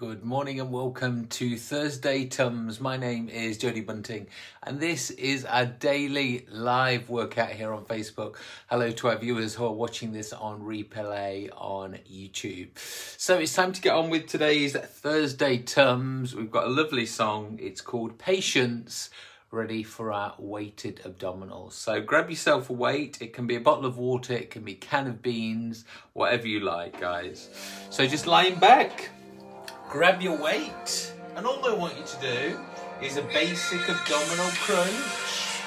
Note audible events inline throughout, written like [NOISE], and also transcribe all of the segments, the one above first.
Good morning and welcome to Thursday Tums. My name is Jody Bunting and this is our daily live workout here on Facebook. Hello to our viewers who are watching this on replay on YouTube. So it's time to get on with today's Thursday Tums. We've got a lovely song. It's called Patience ready for our weighted abdominals. So grab yourself a weight. It can be a bottle of water, it can be a can of beans, whatever you like, guys. So just lying back, grab your weight, and all I want you to do is a basic abdominal crunch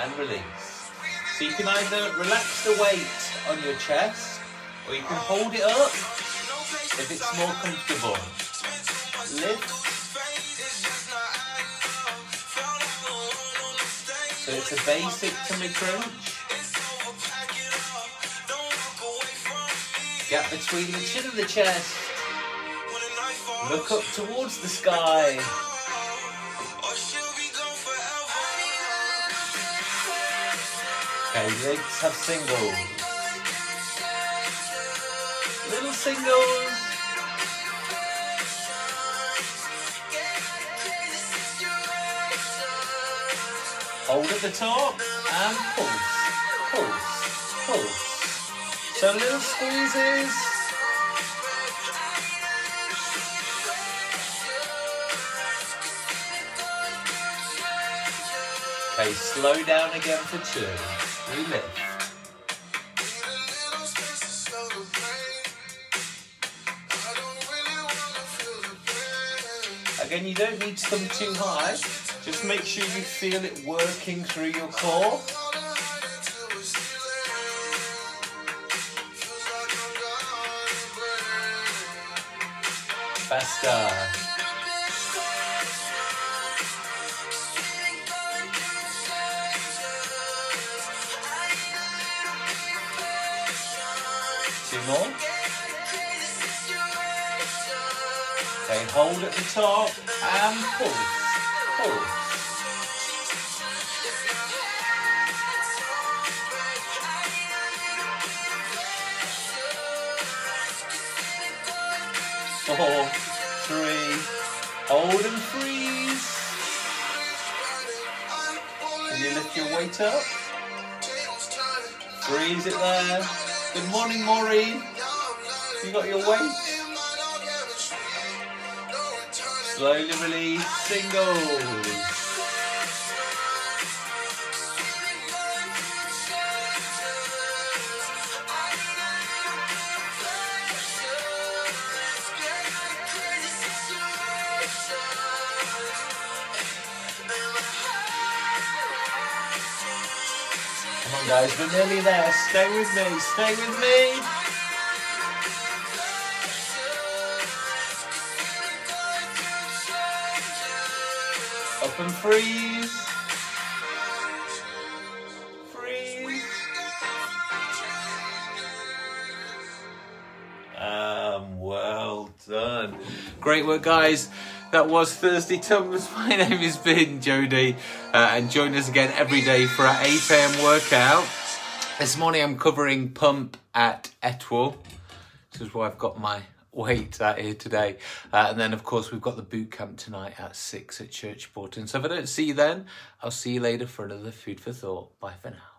and release. So you can either relax the weight on your chest, or you can hold it up if it's more comfortable. Lift. So it's a basic tummy crunch. Gap between the chin and the chest. Look up towards the sky. Okay, have singles. Little singles. Hold at the top and pulse, pulse, pulse. So little squeezes. Okay, slow down again for two. We lift. Again, you don't need to come too high. Just make sure you feel it working through your core. Faster. Two more. Okay, hold at the top and pull, pull. Four, three, hold and freeze. Can you lift your weight up? Freeze it there. Good morning, Maureen. You got your weight? Slowly release, singles. Come on guys, we're nearly there. Stay with me, stay with me. Up and freeze. Freeze. Um, well done. Great work, guys. That was Thursday Tums. [LAUGHS] My name is Ben Jody, uh, and join us again every day for our 8 a.m. workout. This morning I'm covering pump at Etwall. This is where I've got my weight out here today. Uh, and then, of course, we've got the boot camp tonight at 6 at Church Broughton. So if I don't see you then, I'll see you later for another Food for Thought. Bye for now.